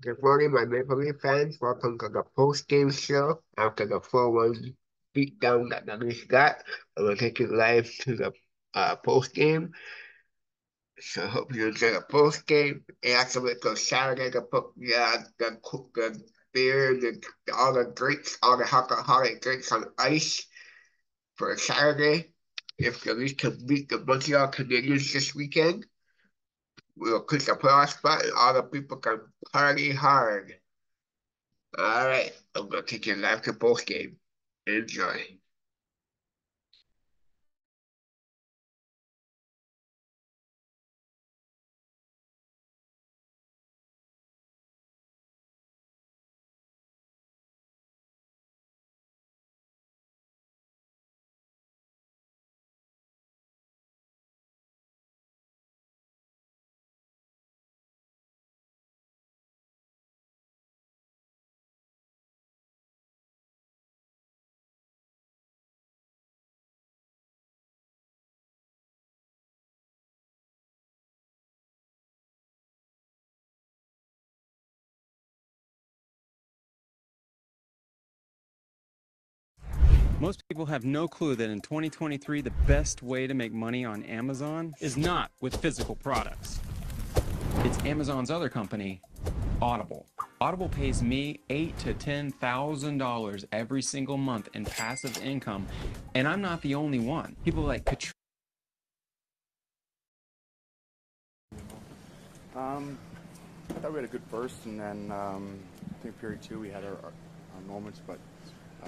Good morning, my Maple Leaf fans. Welcome to the post-game show after the 4-1 beatdown that the Leafs got. I'm going to take you live to the uh, post-game. So I hope you enjoy the post-game. And after it goes Saturday, the, yeah, the, the beer, the, all the drinks, all the alcoholic drinks on ice for Saturday. If the Leafs can beat the Montreal Canadiens this weekend, we'll click spot and all the people can party hard. All right, I'm gonna take you live to both game. Enjoy. Most people have no clue that in 2023, the best way to make money on Amazon is not with physical products. It's Amazon's other company, Audible. Audible pays me eight to ten thousand dollars every single month in passive income, and I'm not the only one. People like Katrina. Um, I thought we had a good first, and then um, I think period two we had our, our, our moments, but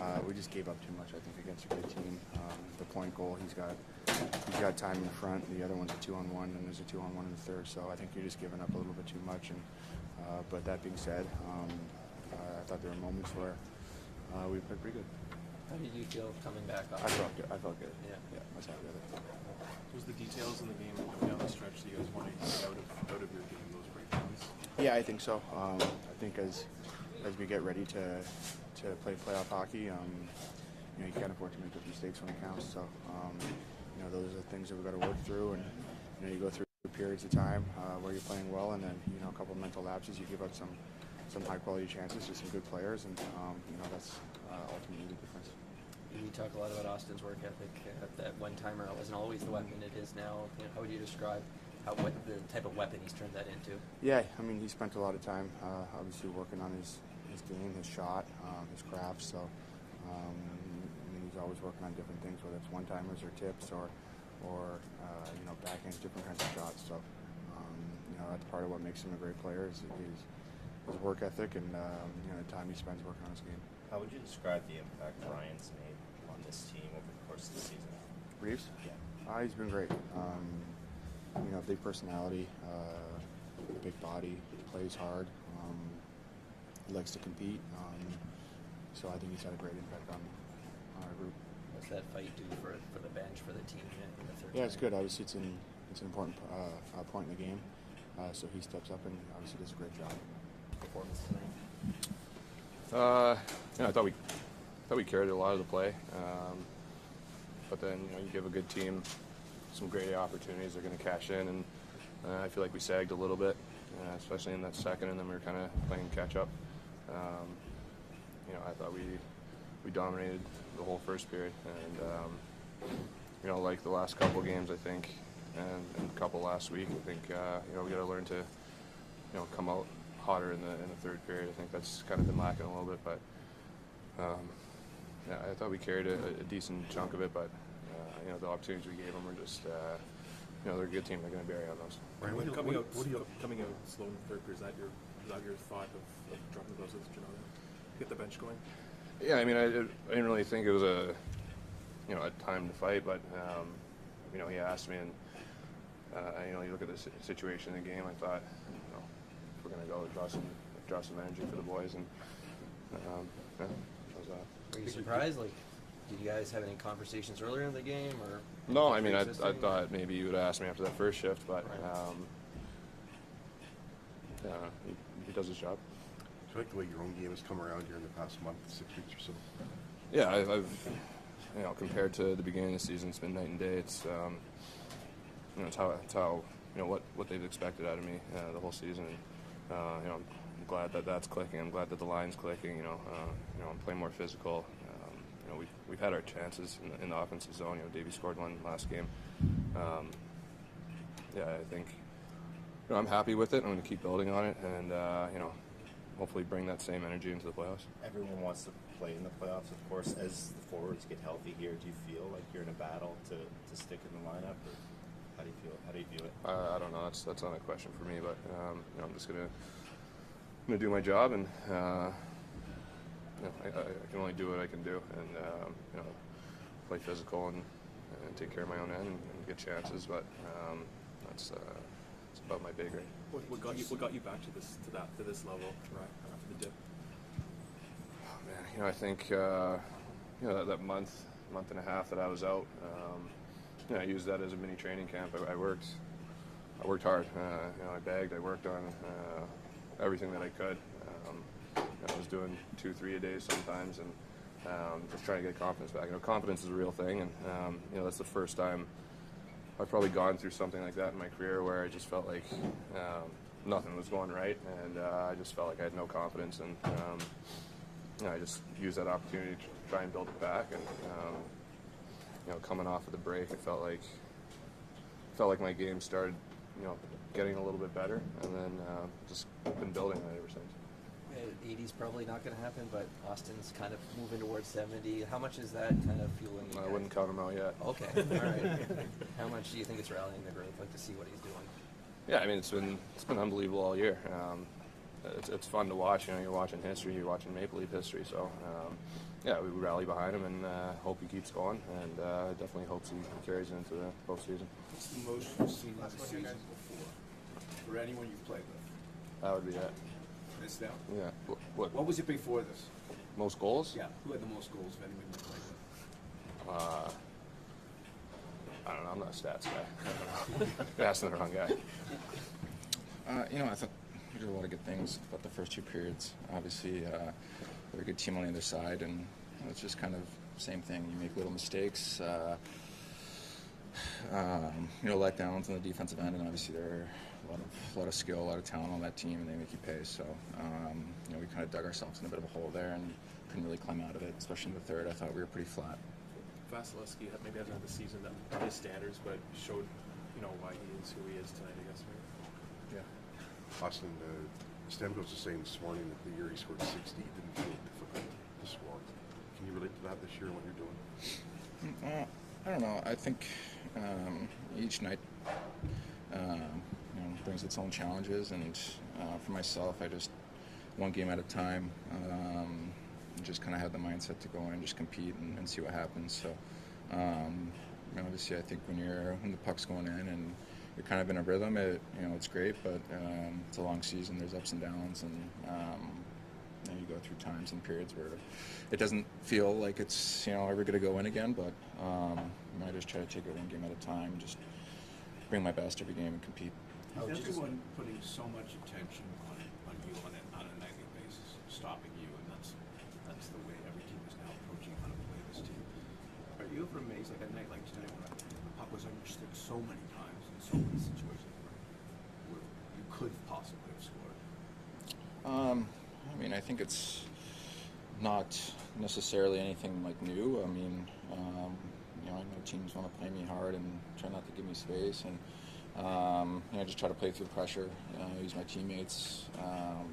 uh, we just gave up too much, I think, against a good team. Um, the point goal, he's got he's got time in front. The other one's a two on one, and there's a two on one in the third. So I think you're just giving up a little bit too much. And uh, but that being said, um, I thought there were moments where uh, we played pretty good. How did you feel coming back up? I felt good. I felt good. Yeah. Yeah, I was happy with it. Was the details in the game coming down the stretch that you guys wanted to get out of out of your game, those breakdowns? Yeah, I think so. Um, I think as as we get ready to to play playoff hockey, um, you know, you can't afford to make those mistakes when it counts. So, um, you know, those are the things that we've got to work through, and you know, you go through periods of time uh, where you're playing well, and then you know, a couple of mental lapses, you give up some some high quality chances to some good players, and um, you know, that's uh, ultimately the difference. You talk a lot about Austin's work ethic. Uh, that one timer wasn't always the weapon it is now. You know, how would you describe how what the type of weapon he's turned that into? Yeah, I mean, he spent a lot of time, uh, obviously, working on his his game, his shot, um, his craft. So, um, I mean, he's always working on different things, whether it's one timers or tips or, or uh, you know, backhands, different kinds of shots. So, um, you know, that's part of what makes him a great player is his, his work ethic and um, you know the time he spends working on his game. How would you describe the impact Ryan's made on this team over the course of the season? Reaves? Yeah. Uh, he's been great. Um, you know, big personality, uh, big body, plays hard. Um, likes to compete. Um, so I think he's had a great impact on, on our group. What's that fight do for for the bench for the team in the third? Yeah, it's period? good. Obviously, it's an it's an important uh, uh, point in the game. Uh, so he steps up and obviously does a great job. performance tonight. Uh, yeah, I thought we thought we carried a lot of the play, um, but then you know you give a good team some great opportunities, they're going to cash in, and uh, I feel like we sagged a little bit, uh, especially in that second, and then we were kind of playing catch up. Um, you know, I thought we we dominated the whole first period, and um, you know, like the last couple games, I think, and, and a couple last week, I think uh, you know we got to learn to you know come out hotter in the in the third period. I think that's kind of been lacking a little bit, but um, yeah, I thought we carried a, a decent chunk of it, but uh, you know the opportunities we gave them were just uh, you know they're a good team. They're going to bury on those. Ryan, what, coming out, what do you coming out slow in the third period? Is that your is that your thought of, of dropping gloves with Jeannot? Get the bench going. Yeah, I mean, I, I didn't really think it was a you know a time to fight, but um, you know he asked me, and uh, you know you look at the situation in the game. I thought, you know, if we're gonna go draw some draw some energy for the boys, and um, yeah, that was that. Were you surprised? Like, did you guys have any conversations earlier in the game, or? No, I mean, I, I thought maybe you would have asked me after that first shift, but Right. um, yeah, he, he does his job. Like the way your own game has come around here in the past month, six weeks or so? Yeah, I've, I've you know compared to the beginning of the season, it's been night and day. It's um, you know it's how it's how you know what what they've expected out of me uh, the whole season. Uh, you know, I'm glad that that's clicking. I'm glad that the line's clicking. You know, uh, you know, I'm playing more physical. Um, you know, we've we've had our chances in the, in the offensive zone. You know, Davey scored one last game. Um, yeah, I think you know, I'm happy with it. I'm going to keep building on it, and uh, you know, hopefully bring that same energy into the playoffs. Everyone wants to play in the playoffs, of course. As the forwards get healthy here, do you feel like you're in a battle to, to stick in the lineup, or how do you feel? How do you view it? Uh, I don't know. That's that's not a question for me, but um, you know, I'm just gonna I'm gonna do my job, and uh, you know, I, I can only do what I can do, and um, you know, play physical and, and take care of my own end and, and get chances. But um, that's uh, above my pay grade. What, what got you what got you back to this to that to this level right after the dip? Oh, man, you know, I think uh, you know that, that month, month and a half that I was out, um, you know, I used that as a mini training camp. I, I worked, I worked hard. Uh, you know, I bagged. I worked on uh, everything that I could. Um, you know, I was doing two, three a day sometimes, and um, just trying to get confidence back. You know, confidence is a real thing, and um, you know that's the first time I've probably gone through something like that in my career where I just felt like um, nothing was going right, and uh, I just felt like I had no confidence, and um, you know, I just used that opportunity to try and build it back. And um, you know, coming off of the break, I felt like felt like my game started, you know, getting a little bit better, and then uh, just been building that ever since. Uh, 80's probably not going to happen, but Austin's kind of moving towards 70. How much is that kind of fueling you I guys? wouldn't count him out yet. Okay, all right. How much do you think it's rallying the group, like to see what he's doing? Yeah, I mean it's been it's been unbelievable all year. Um, it's, it's fun to watch. You know, you're watching history, you're watching Maple Leaf history. So um, yeah, we rally behind him and uh, hope he keeps going, and uh, definitely hopes he carries it into the postseason. What's the most you've seen this season before? For anyone you've played with? That would be it. This now? Yeah. Wh- What, What was it before this? most goals? Yeah, who had the most goals of anyone you played with? Uh, I don't know. I'm not a stats guy. I don't know. You're asking the wrong guy. Uh, you know, I thought we did a lot of good things about the first two periods. Obviously, uh, they're a good team on the other side, and you know, it's just kind of same thing. You make little mistakes, uh, um, you know, letdowns on the defensive end, and obviously there are a lot of a lot of skill, a lot of talent on that team, and they make you pay. So, um, you know, we kind of dug ourselves in a bit of a hole there, and couldn't really climb out of it. Especially in the third, I thought we were pretty flat. Vasilevskiy maybe hasn't had the season that his standards, but showed you know why he is who he is tonight. I guess. Right? Yeah. Austin, uh, Stamkos was saying this morning that the year he scored 60, it didn't feel difficult to score. Can you relate to that this year and what you're doing? Uh, I don't know. I think um, each night um, you know, brings its own challenges, and uh, for myself, I just one game at a time. Um, just kind of had the mindset to go in, just compete, and, and see what happens. So, um, obviously, I think when you're when the puck's going in and you're kind of in a rhythm, it you know it's great, but um, it's a long season. There's ups and downs, and um, you, know, you go through times and periods where it doesn't feel like it's you know ever going to go in again. But um, I just try to take it one game at a time, just bring my best every game and compete. How would Is you everyone putting so much attention on, on you on a, on a nightly basis, stopping you, and that's that's the way every team is now approaching how to play this team. Are you ever amazed, like a night like tonight, when the puck was on your stick so many times in so many situations where, where you could possibly have scored? Um, I mean, I think it's not necessarily anything like new. I mean, um, you know, I know teams want to play me hard and try not to give me space, and um, you know, just try to play through pressure, use my teammates, um,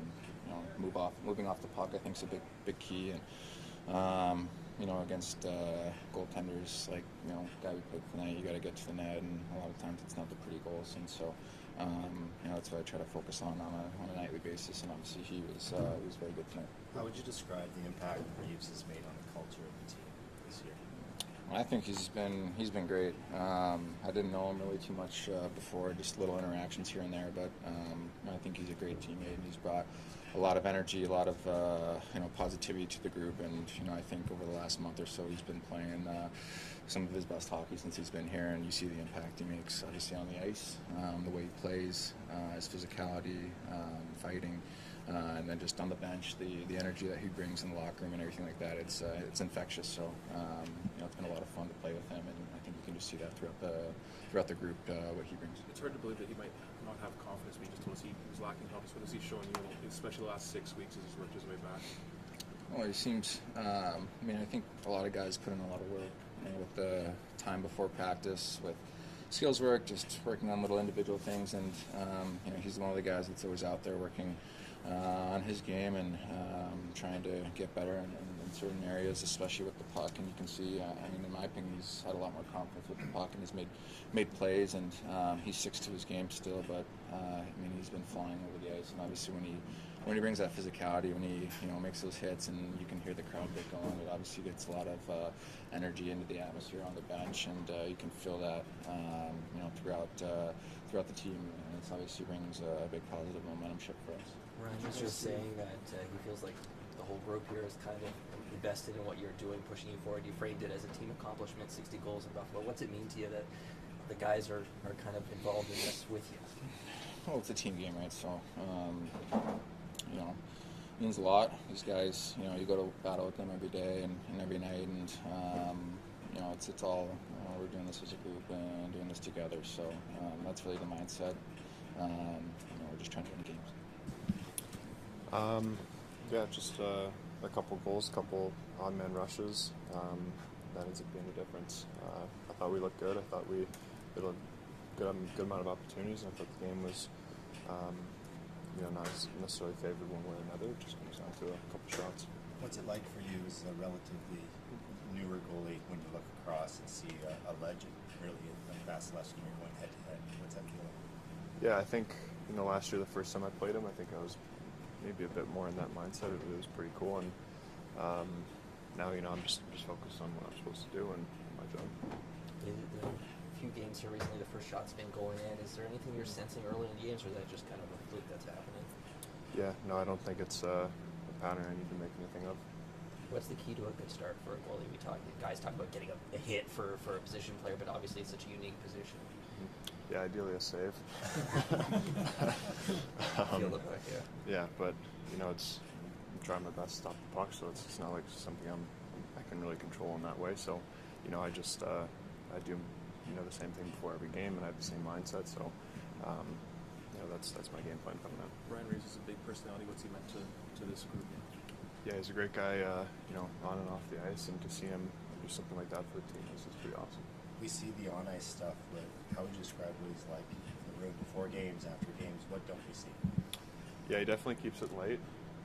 you know, move off, moving off the puck. I think is a big, big key, and um, you know, against uh, goaltenders like you know, guy we played tonight, you got to get to the net, and a lot of times it's not the pretty goals, and so. Um, you know, that's what I try to focus on on a, on a nightly basis, and obviously he was uh, he was very good tonight. How would you describe the impact Reaves has made on the culture of the team? I think he's been he's been great. Um, I didn't know him really too much uh, before, just little interactions here and there. But um, I think he's a great teammate, and he's brought a lot of energy, a lot of uh, you know positivity to the group. And you know, I think over the last month or so, he's been playing uh, some of his best hockey since he's been here, and you see the impact he makes, obviously on the ice, um, the way he plays, uh, his physicality, um, fighting. Uh, and then just on the bench, the, the energy that he brings in the locker room and everything like that, it's uh, it's infectious. So um, you know, it's been a lot of fun to play with him, and I think you can just see that throughout the throughout the group uh, what he brings. It's hard to believe that he might not have confidence, but he just told us he was lacking confidence. What is he showing you, especially the last six weeks as he's worked his way back? Well, he seems. Um, I mean, I think a lot of guys put in a lot of work you know, with the time before practice, with skills work, just working on little individual things, and um, you know, he's one of the guys that's always out there working uh, on his game and um, trying to get better in, in, in, certain areas, especially with the puck. And you can see, uh, I mean, in my opinion, he's had a lot more confidence with the puck and he's made made plays. And um, he sticks to his game still, but uh, I mean, he's been flying over the ice. And obviously, when he when he brings that physicality, when he you know makes those hits, and you can hear the crowd get going, it obviously gets a lot of uh, energy into the atmosphere on the bench, and uh, you can feel that um, you know throughout uh, throughout the team. And it obviously brings a big positive momentum shift for us. Ryan was just saying that uh, he feels like the whole group here is kind of invested in what you're doing, pushing you forward. You framed it as a team accomplishment, 60 goals in Buffalo. What's it mean to you that the guys are, are kind of involved in this with you? Well, it's a team game, right? So, um, you know, means a lot. These guys, you know, you go to battle with them every day and, and every night, and um, you know, it's it's all you know, we're doing this as a group and doing this together. So um, that's really the mindset. Um, you know, we're just trying to win games. Um, yeah, just uh, a couple goals, a couple odd man rushes. Um, that ends up being the difference. Uh, I thought we looked good. I thought we had a good, good amount of opportunities. I thought the game was, um, you know, not necessarily favored one way or another. It just comes down to a couple shots. What's it like for you as a relatively newer goalie when you look across and see a, a legend, really, like Vasilevskiy, you're going head to head? What's that feeling? Yeah, I think you know last year the first time I played him, I think I was maybe a bit more in that mindset. It, it was pretty cool, and um, now you know I'm just just focused on what I'm supposed to do and my job. Few games here recently, the first shot's been going in. Is there anything you're sensing early in the games, or is that just kind of a fluke that's happening? Yeah, no, I don't think it's uh, a pattern I need to make anything of. What's the key to a good start for a goalie? We talk, guys talk about getting a, a hit for, for a position player, but obviously it's such a unique position. Yeah, ideally a save. Feel the puck, yeah. Yeah, but you know, it's I'm trying my best to stop the puck, so it's, it's not like something I'm I can really control in that way. So, you know, I just uh, I do you know the same thing before every game, and I have the same mindset. So, um, you know, that's that's my game plan coming up. Ryan Reaves is a big personality. What's he meant to, to this group? Yeah, he's a great guy. Uh, you know, on and off the ice, and to see him do something like that for the team is, is pretty awesome. We see the on ice stuff, but how would you describe what he's like in the room before games, after games? What don't we see? Yeah, he definitely keeps it light.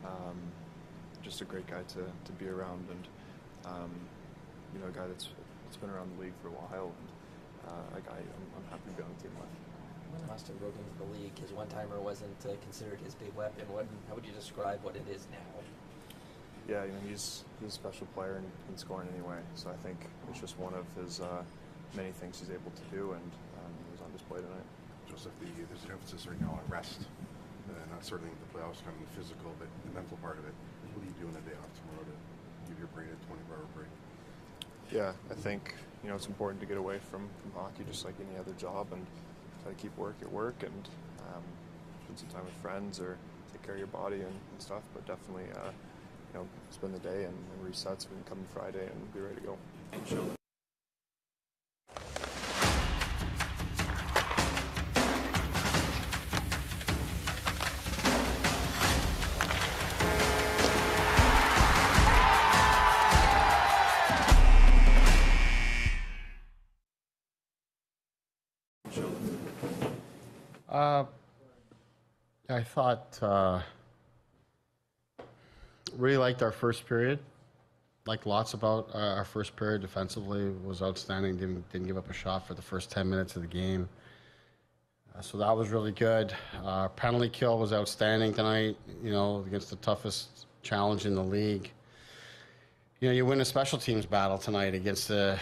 Um, just a great guy to, to be around, and um, you know, a guy that's that's been around the league for a while, and uh, a guy I'm, I'm happy to be on the team with. When Austin broke into the league, his one timer wasn't uh, considered his big weapon. What? How would you describe what it is now? Yeah, you know, he's he's a special player and can score in any way. So I think it's just one of his uh, many things he's able to do, and um, he was on display tonight. Joseph, the, there's an emphasis right now on rest, uh, not certainly the playoffs, kind of the physical, but the mental part of it. What do you do on a day off tomorrow to give your brain a 24-hour break? Yeah, I think you know it's important to get away from, from hockey, just like any other job, and try to keep work at work and um, spend some time with friends or take care of your body and, and stuff. But definitely, uh, you know, spend the day and, and reset so we can come Friday and be ready to go. Uh, I thought uh, really liked our first period. Liked lots about uh, our first period defensively was outstanding. Didn't didn't give up a shot for the first ten minutes of the game. Uh, so that was really good. Our penalty kill was outstanding tonight. You know, against the toughest challenge in the league. You know, you win a special teams battle tonight against the,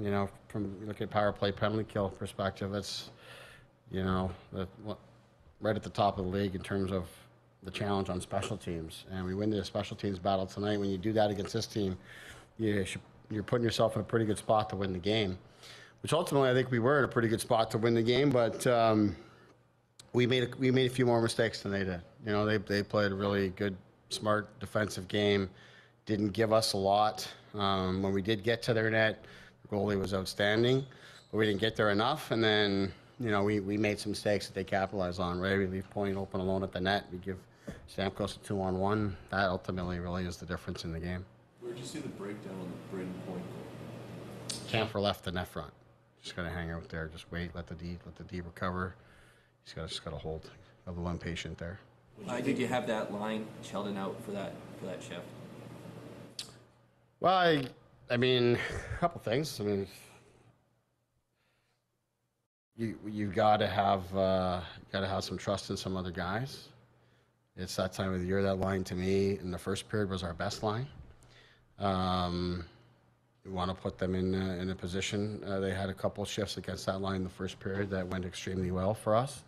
you know, from look at power play penalty kill perspective. It's you know, the, right at the top of the league in terms of the challenge on special teams. And we win the special teams battle tonight. When you do that against this team, you should, you're putting yourself in a pretty good spot to win the game. Which ultimately, I think we were in a pretty good spot to win the game, but um, we made a, we made a few more mistakes than they did. You know, they they played a really good, smart defensive game. Didn't give us a lot. Um, when we did get to their net, the goalie was outstanding. But we didn't get there enough, and then you know we, we made some mistakes that they capitalized on. Right, we leave Point open alone at the net. We give Stamkos a two on one. That ultimately really is the difference in the game. Where'd you see the breakdown on the Brayden Point goal? Camphor left the net front. Just gotta hang out there. Just wait. Let the D let the D recover. He's got just gotta hold. A little impatient there. Why did you have that line Sheldon out for that for that shift? Well, I, I mean, a couple things. I mean, you you got to have uh, got to have some trust in some other guys. It's that time of the year. That line to me in the first period was our best line. Um, we want to put them in uh, in a position. Uh, they had a couple shifts against that line in the first period that went extremely well for us.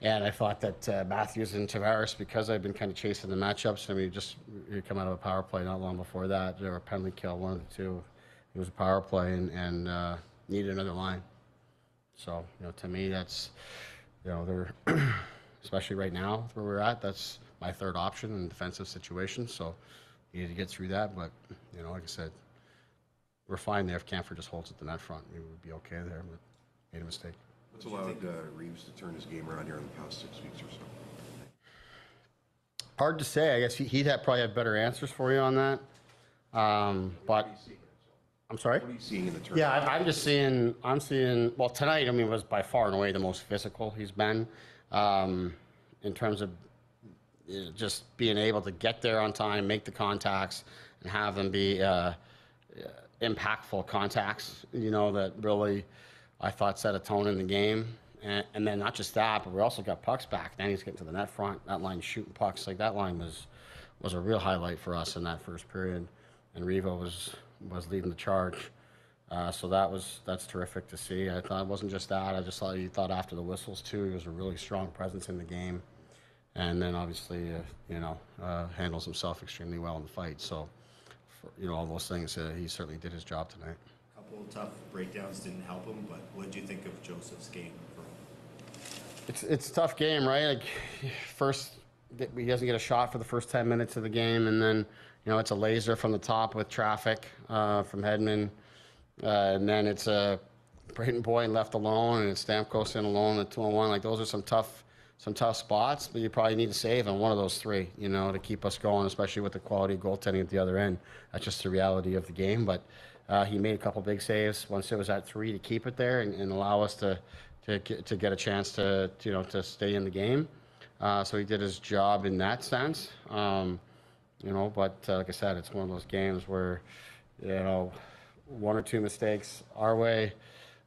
And I thought that uh, Matthews and Tavares, because I've been kind of chasing the matchups, I mean, just you come out of a power play not long before that, or a penalty kill, one of the two. It was a power play and, and uh, needed another line. So, you know, to me, that's, you know, they're, especially right now where we're at, that's my third option in defensive situations. So, you need to get through that. But, you know, like I said, we're fine there if Camphor just holds at the net front. We would be okay there, but made a mistake. What's allowed uh, Reaves to turn his game around here in the past six weeks or so? Hard to say. I guess he, he'd have, probably have better answers for you on that. Um, but I'm sorry. What are you seeing in the tournament? Yeah, I, I'm just seeing. I'm seeing. Well, tonight, I mean, was by far and away the most physical he's been, um, in terms of you know, just being able to get there on time, make the contacts, and have them be uh, impactful contacts. You know that really, I thought set a tone in the game. And, and then not just that, but we also got pucks back. Then he's getting to the net front. That line shooting pucks like that line was was a real highlight for us in that first period. And Revo was was leading the charge. Uh, so that was that's terrific to see. I thought it wasn't just that. I just thought he thought after the whistles too, he was a really strong presence in the game, and then obviously uh, you know uh, handles himself extremely well in the fight. So for, you know all those things, uh, he certainly did his job tonight. A couple tough breakdowns didn't help him, but what do you think of Joseph's game? It's it's a tough game, right? Like first he doesn't get a shot for the first ten minutes of the game, and then you know it's a laser from the top with traffic uh, from Hedman, uh, and then it's a Brayden Point left alone, and Stamkos in alone at two on one. Like those are some tough some tough spots, but you probably need to save on one of those three, you know, to keep us going, especially with the quality of goaltending at the other end. That's just the reality of the game. But uh, he made a couple big saves once it was at three to keep it there and, and allow us to to get, to get a chance to, to, you know to stay in the game. Uh, so he did his job in that sense. Um, you know, but uh, like I said, it's one of those games where you know one or two mistakes our way,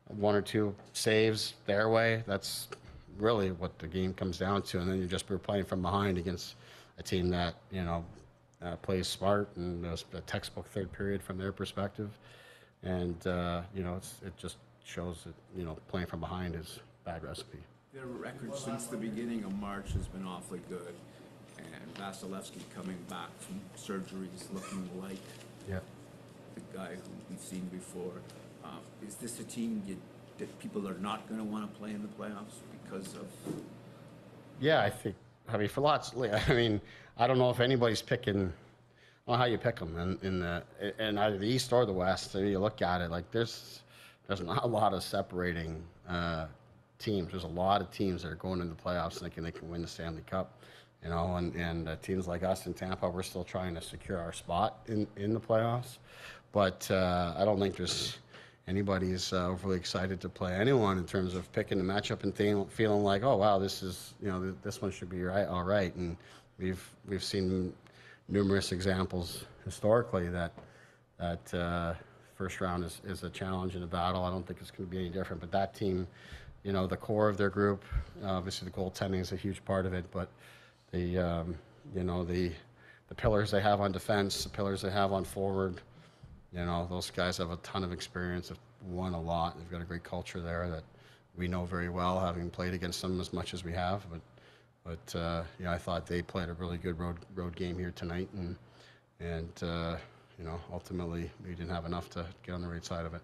one or two saves their way. That's really what the game comes down to. And then you're just we're playing from behind against a team that you know uh, plays smart and a textbook third period from their perspective. And uh, you know, it's, it just shows that you know playing from behind is bad recipe. Their record since the beginning of March has been awfully good, Vasilevskiy coming back from surgeries looking like Yeah. the guy who we've seen before. Uh, is this a team you, that people are not going to want to play in the playoffs because of? Yeah, I think. I mean, for lots. I mean, I don't know if anybody's picking. I don't know how you pick them in, in the in either the East or the West. Mean, you look at it like there's there's not a lot of separating uh, teams. There's a lot of teams that are going into the playoffs thinking they can win the Stanley Cup. You know, and and uh, teams like us in Tampa, we're still trying to secure our spot in in the playoffs. But uh, I don't think there's anybody's uh, overly excited to play anyone in terms of picking the matchup and feeling, feeling like, oh wow, this is you know th- this one should be right, all right. And we've we've seen numerous examples historically that that uh, first round is, is a challenge and a battle. I don't think it's going to be any different. But that team, you know, the core of their group, obviously the goaltending is a huge part of it, but the um, you know the the pillars they have on defense, the pillars they have on forward. You know, those guys have a ton of experience, have won a lot. They've got a great culture there that we know very well, having played against them as much as we have. But, but uh, I thought they played a really good road road game here tonight, and and uh, you know, ultimately we didn't have enough to get on the right side of it.